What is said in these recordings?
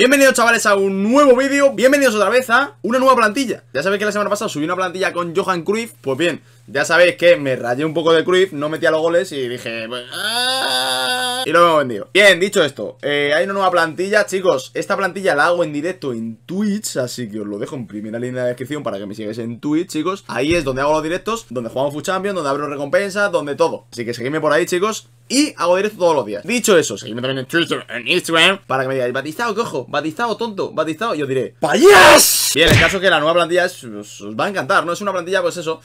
Bienvenidos chavales a un nuevo vídeo, bienvenidos otra vez a una nueva plantilla. Ya sabéis que la semana pasada subí una plantilla con Johan Cruyff. Pues bien, ya sabéis que me rayé un poco de Cruyff, no metía los goles y dije... Pues, ¡ah! Y lo hemos vendido Bien, dicho esto, eh, hay una nueva plantilla Chicos, esta plantilla la hago en directo en Twitch Así que os lo dejo en primera línea de descripción para que me sigáis en Twitch, chicos Ahí es donde hago los directos, donde jugamos Food Champions, donde abro recompensas, donde todo Así que seguidme por ahí, chicos y hago directo todos los días. Dicho eso, seguidme también en Twitter, en Instagram, para que me digáis, Batistado, cojo, Batistado, tonto, Batistado. Y yo diré, ¡Payas! Bien, el caso es que la nueva plantilla es, os, va a encantar, ¿no? Es una plantilla, pues eso,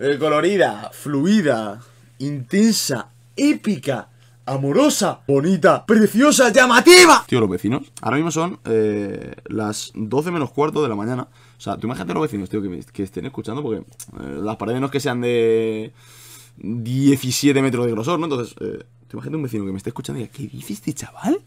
eh, colorida, fluida, intensa, épica amorosa, bonita, preciosa, llamativa. Tío, los vecinos, ahora mismo son eh, las 12 menos cuarto de la mañana. O sea, tú imagínate los vecinos, tío, que, estén escuchando, porque eh, las paredes no es que sean de 17 metros de grosor, ¿no? Entonces, eh, te imaginas un vecino que me esté escuchando y diga, ¿qué dice este chaval?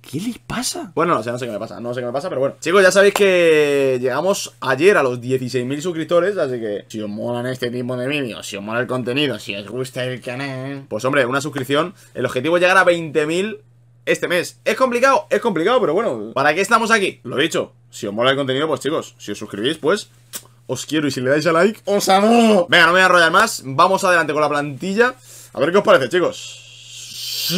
¿Qué le pasa? Bueno, no sé, no sé qué me pasa, no sé qué me pasa, pero bueno. Chicos, ya sabéis que llegamos ayer a los 16.000 suscriptores, así que si os molan este tipo de vídeos, si os mola el contenido, si os gusta el canal, pues hombre, una suscripción. El objetivo es llegar a 20.000 este mes. ¿Es complicado? Es complicado, pero bueno, ¿para qué estamos aquí? Lo dicho, si os mola el contenido, pues chicos, si os suscribís, pues os quiero y si le dais a like, os amo. Venga, no me voy a enrollar más. Vamos adelante con la plantilla. A ver qué os parece, chicos.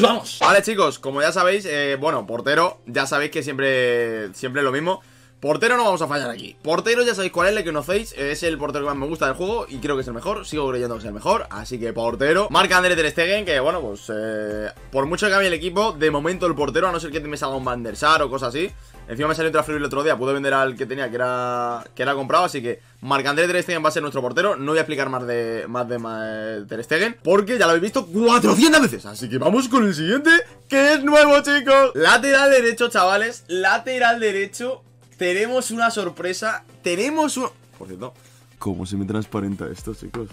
¡Vamos! Vale, chicos, como ya sabéis, eh, bueno, portero, ya sabéis que siempre, siempre es lo mismo. Portero no vamos a fallar aquí Portero ya sabéis cuál es, le conocéis Es el portero que más me gusta del juego y creo que es el mejor Sigo creyendo que es el mejor, así que portero Marca André Ter Stegen, que bueno, pues eh, Por mucho que cambie el equipo, de momento el portero A no ser que me salga un Van der Sar o cosas así Encima me salió un transfer el otro día, pude vender al que tenía, que era que era comprado, así que Marc-André Ter Stegen va a ser nuestro portero. No voy a explicar más de más de eh, Ter Stegen, porque ya lo habéis visto 400 veces. Así que vamos con el siguiente, que es nuevo, chicos. Lateral derecho, chavales, lateral derecho. Tenemos una sorpresa, tenemos un... Por cierto, ¿cómo se me transparenta esto, chicos?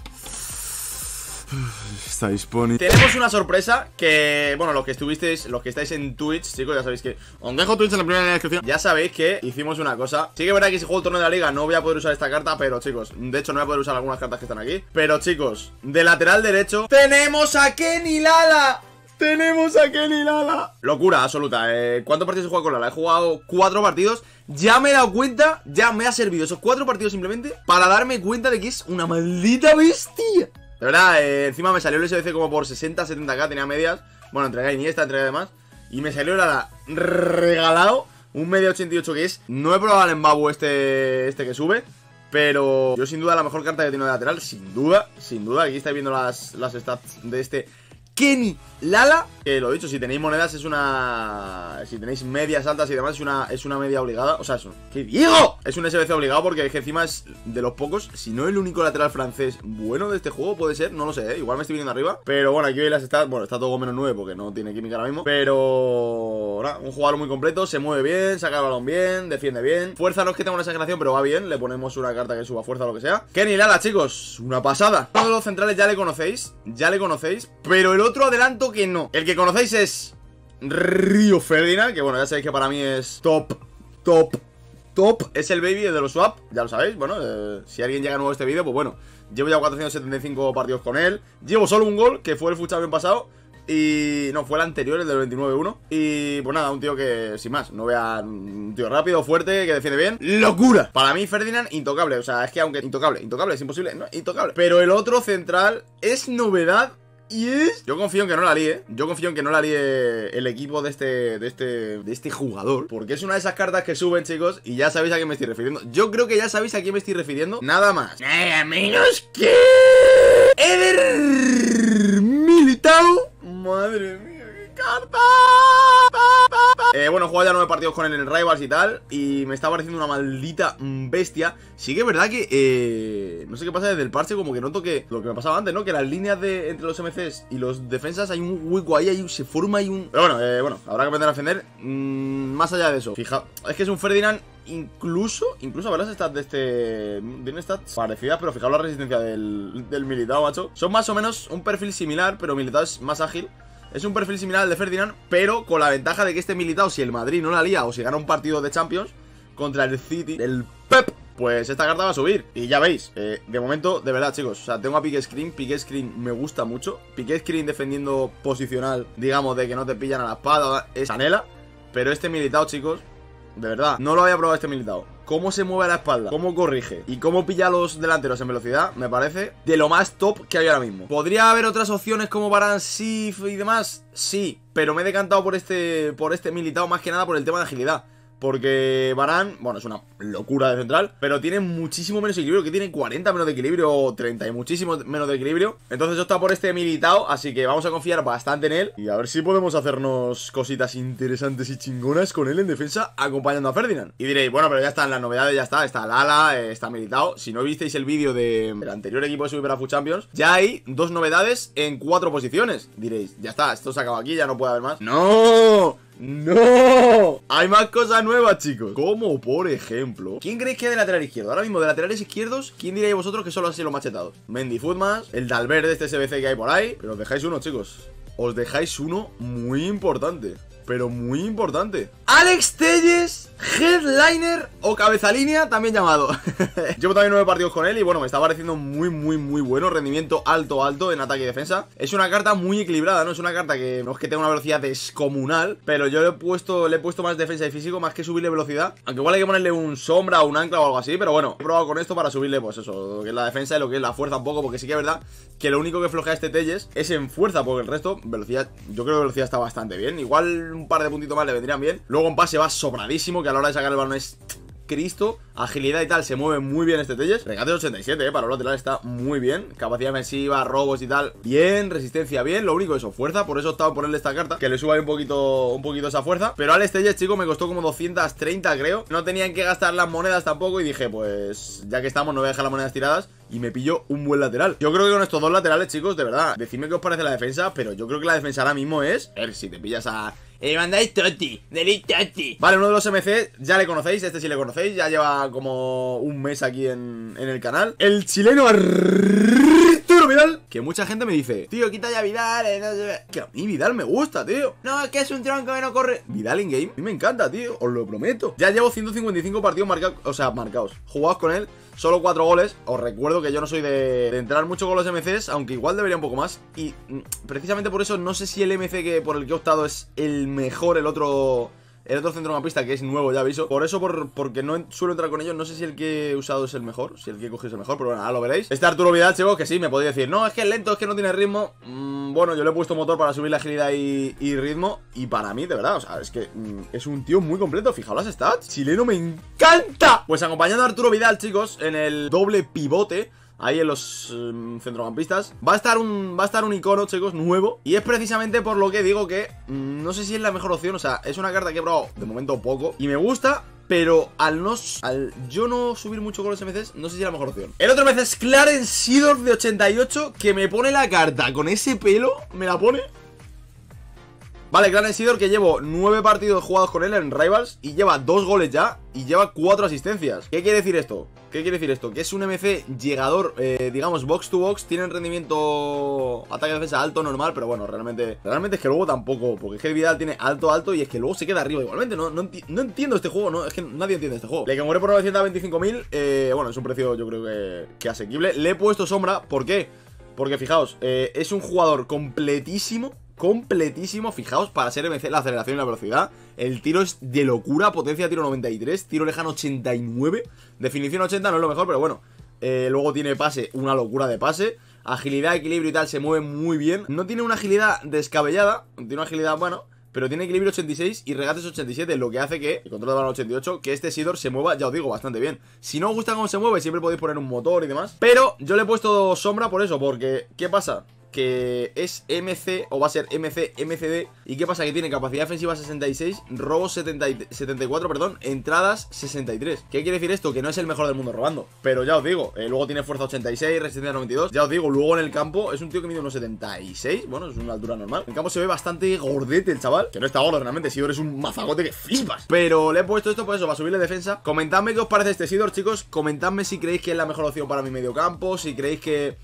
Está disponible. Tenemos una sorpresa que, bueno, los que estuvisteis, los que estáis en Twitch, chicos, ya sabéis que os dejo Twitch en la primera descripción. Ya sabéis que hicimos una cosa. Sí que verdad que si juego el torneo de la liga no voy a poder usar esta carta, pero chicos, de hecho no voy a poder usar algunas cartas que están aquí. Pero chicos, de lateral derecho tenemos a Kenny Lala. Tenemos a Kenny Lala Locura absoluta, eh, ¿cuántos partidos he jugado con Lala? He jugado cuatro partidos Ya me he dado cuenta, ya me ha servido esos cuatro partidos simplemente Para darme cuenta de que es una maldita bestia de verdad, eh, encima me salió el SBC como por 60, 70k, tenía medias. Bueno, entrega esta entrega además. Y me salió la regalado un media 88 que es. No he probado el embabu este, este que sube. Pero yo sin duda la mejor carta que tiene de lateral, sin duda, sin duda. Aquí estáis viendo las, las stats de este Kenny Lala, que lo dicho, si tenéis monedas es una... Si tenéis medias altas y demás es una, es una media obligada O sea, eso ¿Qué digo? Es un SBC obligado porque es que encima es de los pocos Si no el único lateral francés bueno de este juego Puede ser, no lo sé, ¿eh? igual me estoy viendo arriba Pero bueno, aquí veis las stats, bueno, está todo menos 9 Porque no tiene química ahora mismo Pero... Un jugador muy completo, se mueve bien Saca el balón bien, defiende bien Fuerza no es que tenga una exageración, pero va bien Le ponemos una carta que suba fuerza o lo que sea Kenny Lala, chicos, una pasada Todos los centrales ya le conocéis Ya le conocéis, pero el otro adelanto que no. El que conocéis es Río Ferdinand, que bueno, ya sabéis que para mí es top, top, top. Es el baby de los swap, ya lo sabéis. Bueno, eh, si alguien llega nuevo a este vídeo, pues bueno. Llevo ya 475 partidos con él. Llevo solo un gol, que fue el futsal bien pasado. Y no, fue el anterior, el del 29-1 Y pues nada, un tío que, sin más, no vea un tío rápido, fuerte, que defiende bien ¡Locura! Para mí Ferdinand, intocable, o sea, es que aunque intocable, intocable, es imposible, no, intocable Pero el otro central es novedad y es... Yo confío en que no la líe. Yo confío en que no la líe el equipo de este, de este, de este jugador. Porque es una de esas cartas que suben, chicos. Y ya sabéis a quién me estoy refiriendo. Yo creo que ya sabéis a quién me estoy refiriendo. Nada más. Nada menos que... Eder Militao. Madre mía, qué carta. Eh, bueno, he jugado ya nueve partidos con él en el Rivals y tal Y me está pareciendo una maldita bestia Sí que es verdad que, eh, no sé qué pasa desde el parche Como que noto que, lo que me pasaba antes, ¿no? Que las líneas de, entre los MCs y los defensas Hay un hueco ahí, hay, se forma ahí un... Pero bueno, eh, bueno, habrá que aprender a defender mm, Más allá de eso, fija, es que es un Ferdinand Incluso, incluso ver las stats de este... Tiene stats parecidas, pero fijaos la resistencia del, del Militao, macho Son más o menos un perfil similar, pero Militao es más ágil es un perfil similar al de Ferdinand, pero con la ventaja de que este militado, si el Madrid no la lía o si gana un partido de Champions contra el City, el Pep, pues esta carta va a subir. Y ya veis, eh, de momento, de verdad, chicos, o sea, tengo a Pique Screen. Pique Screen me gusta mucho. Pique Screen defendiendo posicional, digamos, de que no te pillan a la espada, es anela. Pero este militado, chicos, de verdad, no lo había probado este militado. Cómo se mueve a la espalda, cómo corrige y cómo pilla los delanteros en velocidad, me parece de lo más top que hay ahora mismo. ¿Podría haber otras opciones como Baran, Sif y demás? Sí, pero me he decantado por este, por este militado más que nada por el tema de agilidad. Porque Barán, bueno, es una locura de central, pero tiene muchísimo menos equilibrio, que tiene 40 menos de equilibrio o 30 y muchísimo menos de equilibrio. Entonces está por este militado, así que vamos a confiar bastante en él y a ver si podemos hacernos cositas interesantes y chingonas con él en defensa acompañando a Ferdinand. Y diréis, bueno, pero ya están las novedades, ya está, está Lala, eh, está militado. Si no visteis el vídeo del anterior equipo de Super Champions, ya hay dos novedades en cuatro posiciones. Diréis, ya está, esto se acaba aquí, ya no puede haber más. ¡No! ¡No! Hay más cosas nuevas, chicos Como, por ejemplo ¿Quién creéis que es de lateral izquierdo? Ahora mismo, de laterales izquierdos ¿Quién diríais vosotros que solo han sido los machetados? Mendy Footmas El Dalverde, este SBC que hay por ahí Pero os dejáis uno, chicos Os dejáis uno muy importante pero muy importante. Alex Telles, headliner o cabeza línea, también llamado. Llevo también nueve partidos con él y bueno, me está pareciendo muy, muy, muy bueno. Rendimiento alto, alto en ataque y defensa. Es una carta muy equilibrada, ¿no? Es una carta que no es que tenga una velocidad descomunal, pero yo le he puesto, le he puesto más defensa y físico más que subirle velocidad. Aunque igual hay que ponerle un sombra o un ancla o algo así, pero bueno, he probado con esto para subirle, pues eso, lo que es la defensa y lo que es la fuerza un poco, porque sí que es verdad que lo único que flojea este Telles es en fuerza, porque el resto, velocidad, yo creo que velocidad está bastante bien. Igual un par de puntitos más le vendrían bien. Luego en pase va sobradísimo, que a la hora de sacar el balón es Cristo, agilidad y tal, se mueve muy bien este Telles. Regate 87, eh, para los lateral está muy bien. Capacidad defensiva, robos y tal Bien, resistencia bien, lo único eso, fuerza. Por eso he estado ponerle esta carta, que le suba un poquito Un poquito esa fuerza, pero al Telles, chicos Me costó como 230 creo. No tenían que gastar las monedas tampoco y dije Pues ya que estamos no voy a dejar las monedas tiradas. Y me pillo un buen lateral. Yo creo que con estos dos laterales, chicos, de verdad, decidme qué os parece la defensa, pero yo creo que la defensa ahora mismo es, a ver, si te pillas a eh, mandáis Totti, Deli Totti. Vale, uno de los MC, ya le conocéis, este sí le conocéis, ya lleva como un mes aquí en, en el canal. El chileno Vidal, que mucha gente me dice, tío, quita ya Vidal, eh, no sé. Que a mí Vidal me gusta, tío. No, es que es un tronco que no corre. Vidal in game, a mí me encanta, tío, os lo prometo. Ya llevo 155 partidos marcados, o sea, marcados, jugados con él solo 4 goles. Os recuerdo que yo no soy de, entrar mucho con los MCs, aunque igual debería un poco más. Y mm, precisamente por eso no sé si el MC que por el que he optado es el mejor, el otro el otro centrocampista que es nuevo, ya aviso. Por eso, por, porque no suelo entrar con ellos, no sé si el que he usado es el mejor, si el que he cogido es el mejor, pero bueno, ahora lo veréis. Este Arturo Vidal, chicos, que sí, me podía decir, no, es que es lento, es que no tiene ritmo. Mm, bueno, yo le he puesto motor para subir la agilidad y, ritmo. Y para mí, de verdad, o sea, es que mm, es un tío muy completo. Fijaos las stats. Chileno me encanta. Pues acompañando a Arturo Vidal, chicos, en el doble pivote ahí en los em, centrocampistas. Va a estar un va a estar un icono, chicos, nuevo. Y es precisamente por lo que digo que mm, no sé si es la mejor opción. O sea, es una carta que he probado de momento poco. Y me gusta, pero al no al yo no subir mucho con los MCs, no sé si es la mejor opción. El otro MC es Clarence Seedorf de 88, que me pone la carta con ese pelo, me la pone Vale, Gran Sidor que llevo 9 partidos jugados con él en Rivals y lleva 2 goles ya y lleva 4 asistencias. ¿Qué quiere decir esto? ¿Qué quiere decir esto? Que es un MC llegador, eh, digamos, box to box, tiene rendimiento ataque defensa alto, normal, pero bueno, realmente realmente es que luego tampoco, porque es que el Vidal tiene alto, alto y es que luego se queda arriba igualmente. No, no, entiendo este juego, no, es que nadie entiende este juego. Le muere por 925.000, eh, bueno, es un precio yo creo que, que, asequible. Le he puesto sombra, ¿por qué? Porque fijaos, eh, es un jugador completísimo completísimo. Fijaos, para ser MC, la aceleración y la velocidad. El tiro es de locura. Potencia tiro 93. Tiro lejano 89. Definición 80 no es lo mejor, pero bueno. Eh, luego tiene pase, una locura de pase. Agilidad, equilibrio y tal, se mueve muy bien. No tiene una agilidad descabellada. Tiene una agilidad, bueno. Pero tiene equilibrio 86 y regates 87, lo que hace que, el control de balón 88, que este Sidor se mueva, ya os digo, bastante bien. Si no os gusta cómo se mueve, siempre podéis poner un motor y demás. Pero yo le he puesto sombra por eso, porque, ¿qué pasa? Que es MC, o va a ser MC, MCD. ¿Y qué pasa? Que tiene capacidad defensiva 66, robos 74, perdón, entradas 63. ¿Qué quiere decir esto? Que no es el mejor del mundo robando. Pero ya os digo, eh, luego tiene fuerza 86, resistencia 92. Ya os digo, luego en el campo es un tío que mide unos 76. Bueno, es una altura normal. En campo se ve bastante gordete el chaval. Que no está gordo realmente, Sidor es un mazagote que flipas. Pero le he puesto esto por eso, para subirle defensa. Comentadme qué os parece este Sidor, chicos. Comentadme si creéis que es la mejor opción para mi medio campo. Si creéis que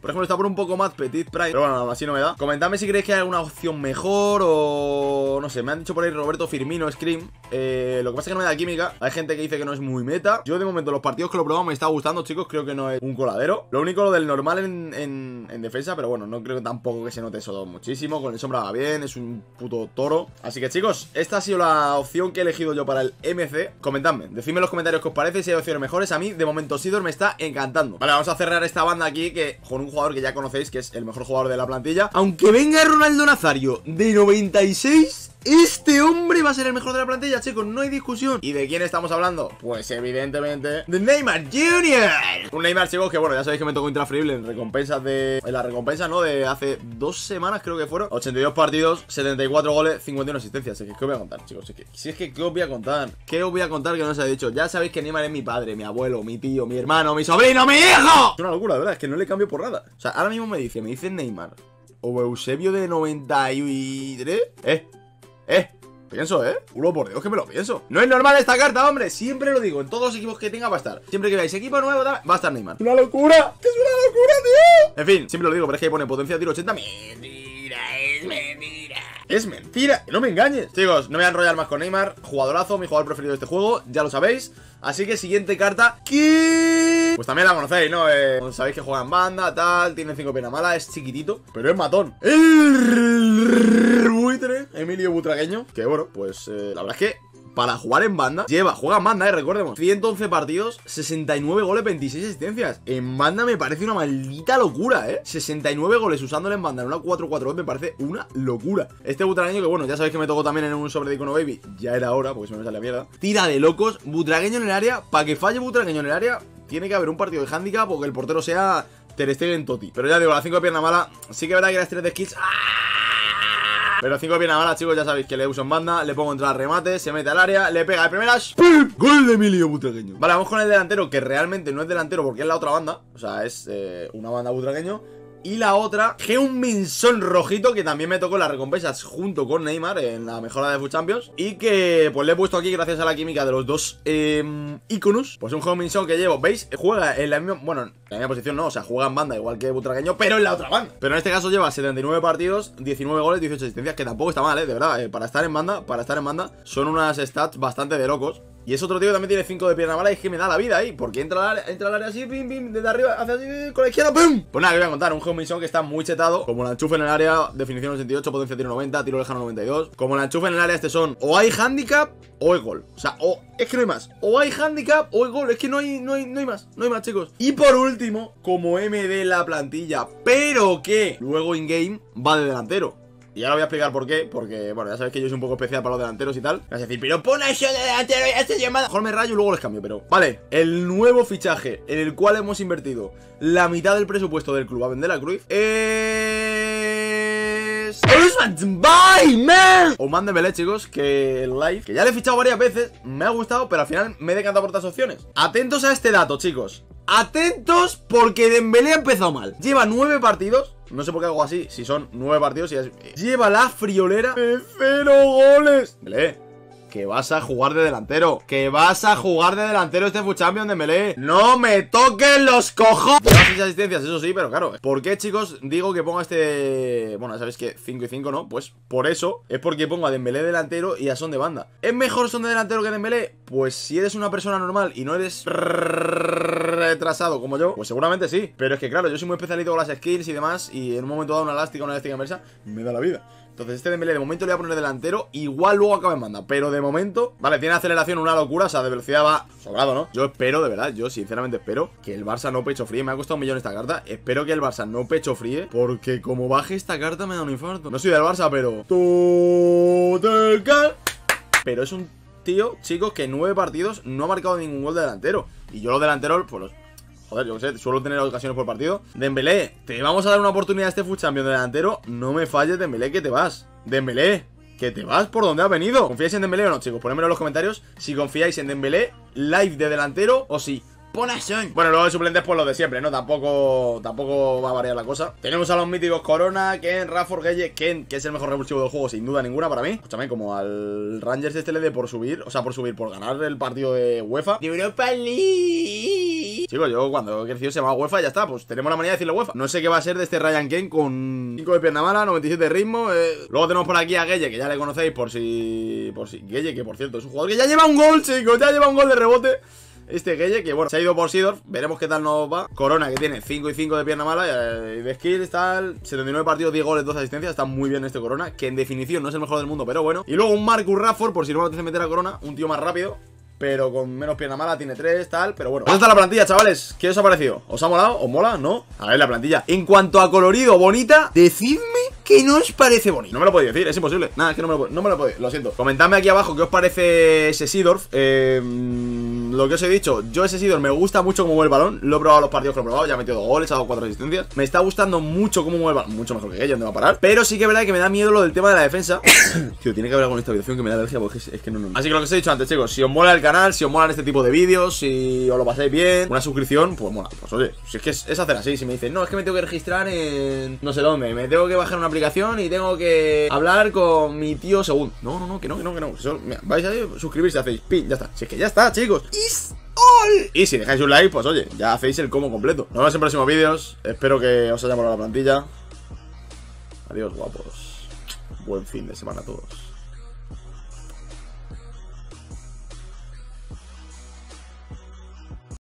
Por ejemplo, está por un poco más Petit Prime. Pero bueno, así no me da. Comentadme si creéis que hay alguna opción mejor o... No sé, me han dicho por ahí Roberto Firmino, Scream. Eh, lo que pasa es que no me da química. Hay gente que dice que no es muy meta. Yo de momento los partidos que lo probamos me está gustando, chicos. Creo que no es un coladero. Lo único lo del normal en, en, defensa, pero bueno, no creo tampoco que se note eso muchísimo. Con el sombra va bien, es un puto toro. Así que chicos, esta ha sido la opción que he elegido yo para el MC. Comentadme, decidme en los comentarios qué os parece, si hay opciones mejores. A mí, de momento, Sidor me está encantando. Vale, vamos a cerrar esta banda aquí que con un jugador que ya conocéis, que es el mejor jugador de la plantilla. Aunque venga Ronaldo Nazario de 96 este hombre va a ser el mejor de la plantilla, chicos, no hay discusión ¿Y de quién estamos hablando? Pues evidentemente de Neymar Jr. Un Neymar, chicos, que bueno, ya sabéis que me tocó intransferible en recompensas de... En la recompensa, ¿no? De hace dos semanas creo que fueron 82 partidos, 74 goles, 51 asistencias Es que, ¿qué os voy a contar, chicos? Si es que, ¿qué os voy a contar? ¿Qué os voy a contar que no os he dicho? Ya sabéis que Neymar es mi padre, mi abuelo, mi tío, mi hermano, mi sobrino, mi hijo Es una locura, de verdad, es que no le cambio por nada O sea, ahora mismo me dice, me dice Neymar o Eusebio de 93 Eh, eh, pienso, ¿eh? Uno por Dios que me lo pienso. No es normal esta carta, hombre. Siempre lo digo. En todos los equipos que tenga va a estar. Siempre que veáis equipo nuevo, va a estar Neymar. ¡Una locura! ¡Es una locura, tío! En fin, siempre lo digo, pero es que ahí pone potencia de tiro 80. Mentira, es mentira. Es mentira, no me engañes Chicos, no me voy a enrollar más con Neymar Jugadorazo, mi jugador preferido de este juego, ya lo sabéis Así que siguiente carta ¿Qué? Pues también la conocéis, ¿no? Eh, sabéis que juega en banda, tal Tiene 5 piernas malas, es chiquitito Pero es matón El buitre Emilio Butragueño Que bueno, pues eh, la verdad es que para jugar en banda. Lleva, juega en banda, eh, recordemos. 111 partidos, 69 goles, 26 asistencias. En banda me parece una maldita locura, ¿eh? 69 goles usándole en banda en una 4-4 me parece una locura. Este butragueño que, bueno, ya sabéis que me tocó también en un sobre de Icono Baby. Ya era hora, porque se me sale la mierda. Tira de locos, butragueño en el área. Para que falle butragueño en el área, tiene que haber un partido de handicap porque el portero sea Ter Stegen Toti. Pero ya digo, la 5 de pierna mala, sí que verá que las 3 de skills. ¡ah! Pero 5 bien a chicos, ya sabéis que le uso en banda Le pongo entrar remate, se mete al área Le pega de primeras ¡Pum! Gol de Emilio Butragueño Vale, vamos con el delantero Que realmente no es delantero porque es la otra banda O sea, es eh, una banda butragueño y la otra, Minson rojito que también me tocó las recompensas junto con Neymar en la mejora de Food Champions. Y que pues le he puesto aquí gracias a la química de los dos iconos. Pues un Minson que llevo, ¿veis? Juega en la misma, bueno, en la misma posición no, o sea, juega en banda igual que Butragueño, pero en la otra banda. Pero en este caso lleva 79 partidos, 19 goles, 18 asistencias, que tampoco está mal, ¿eh? De verdad, eh, para estar en banda, para estar en banda, son unas stats bastante de locos. Y ese otro tío también tiene 5 de pierna mala y es que me da la vida ahí. Porque entra al área, entra al área así, pim, pim, desde arriba, hacia así, con la izquierda, pum. Pues nada, que voy a contar. Un Home que está muy chetado. Como la enchufe en el área, definición 88, potencia tiro 90, tiro lejano 92. Como la enchufe en el área, este son o hay handicap o hay gol. O sea, o es que no hay más. O hay handicap o hay gol. Es que no hay, no hay, no hay más. No hay más, chicos. Y por último, como MD la plantilla, pero que luego in-game va de delantero. Y ahora voy a explicar por qué, porque, bueno, ya sabéis que yo soy un poco especial para los delanteros y tal. Vas a decir, pero pon a eso de delantero y este llamada. Mejor me rayo y luego les cambio, pero. Vale, el nuevo fichaje en el cual hemos invertido la mitad del presupuesto del club a vender la Cruz es. ¡Bye, man! O mándemele, chicos, que el live, que ya le he fichado varias veces, me ha gustado, pero al final me he decantado por otras opciones. Atentos a este dato, chicos. Atentos porque Dembélé ha empezado mal. Lleva nueve partidos no sé por qué hago así, si son nueve partidos y es... Lleva la friolera de cero goles. Dembélé, que vas a jugar de delantero. Que vas a jugar de delantero este Food Champion de Melee. ¡No me toquen los cojones! Lleva 6 asistencias, eso sí, pero claro. ¿Por qué, chicos, digo que ponga este... Bueno, sabéis que 5 y 5, ¿no? Pues por eso es porque pongo a Dembélé delantero y a Son de banda. ¿Es mejor Son de delantero que Dembélé? Pues si eres una persona normal y no eres retrasado como yo, pues seguramente sí. Pero es que claro, yo soy muy especialito con las skills y demás y en un momento dado una elástica, una elástica inversa, me da la vida. Entonces este de momento le voy a poner delantero Igual luego acaba en banda Pero de momento, vale, tiene aceleración una locura O sea, de velocidad va sobrado, ¿no? Yo espero, de verdad, yo sinceramente espero Que el Barça no pecho fríe Me ha costado un millón esta carta Espero que el Barça no pecho fríe Porque como baje esta carta me da un infarto No soy del Barça, pero... Pero es un tío, chicos, que en nueve partidos no ha marcado ningún gol de delantero Y yo los delanteros, pues los Joder, yo qué sé, suelo tener ocasiones por partido. Dembélé, te vamos a dar una oportunidad a este Food Champion de delantero. No me falles, Dembélé, que te vas. Dembélé, que te vas por donde has venido. ¿Confiáis en Dembélé o no, chicos? Ponedmelo en los comentarios si confiáis en Dembélé, live de delantero o si Bueno, luego de suplentes, pues lo de siempre, ¿no? Tampoco tampoco va a variar la cosa. Tenemos a los míticos Corona, Ken, Rafford, Gelle, Ken, que es el mejor revulsivo del juego, sin duda ninguna para mí. Escúchame, como al Rangers este le de por subir, o sea, por subir, por ganar el partido de UEFA. Europa League. Chicos, yo cuando he crecido se llamaba UEFA y ya está. Pues tenemos la manía de decirle UEFA. No sé qué va a ser de este Ryan Kane con 5 de pierna mala, 97 de ritmo. eh. Luego tenemos por aquí a Gueye, que ya le conocéis por si. Por si. Gueye, que por cierto es un jugador que ya lleva un gol, chicos. Ya lleva un gol de rebote. Este Gueye, que bueno, se ha ido por Sidorf, veremos qué tal nos va. Corona, que tiene 5 y 5 de pierna mala, eh, y de skills, tal. 79 partidos, 10 goles, 12 asistencias. Está muy bien este Corona, que en definición no es el mejor del mundo, pero bueno. Y luego un Marcus Rafford, por si no me apetece meter a Corona, un tío más rápido. Pero con menos pierna mala, tiene 3, tal, pero bueno. ¿Dónde está la plantilla, chavales? ¿Qué os ha parecido? ¿Os ha molado? ¿Os mola? ¿No? A ver la plantilla. En cuanto a colorido, bonita, decidme que no os parece bonito. No me lo podéis decir, es imposible. Nada, es que no me lo, no me lo podéis, lo siento. Comentadme aquí abajo qué os parece ese Sidorf. Eh, lo que os he dicho, yo ese Sidorf me gusta mucho cómo mueve el balón. Lo he probado los partidos que lo he probado, ya ha metido dos goles, ha dado cuatro asistencias. Me está gustando mucho cómo mueve el balón. Mucho mejor que ella, donde va a parar. Pero sí que es verdad que me da miedo lo del tema de la defensa. Tío, tiene que haber algo en esta habitación que me da alergia porque es, que no, no, no. Así que lo que os he dicho antes, chicos, si os mola el canal, si os molan este tipo de vídeos, si os lo pasáis bien, una suscripción, pues mola. Pues oye, si es que es, es hacer así. Si me dicen, no, es que me tengo que registrar en no sé dónde, me tengo que bajar una aplicación y tengo que hablar con mi tío segundo. No, no, no, que no, que no, que no. Eso, mira, vais a suscribirse, hacéis pin, ya está. Si es que ya está, chicos. Y si dejáis un like, pues oye, ya hacéis el como completo. Nos vemos en próximos vídeos. Espero que os haya molado la plantilla. Adiós, guapos. Buen fin de semana a todos.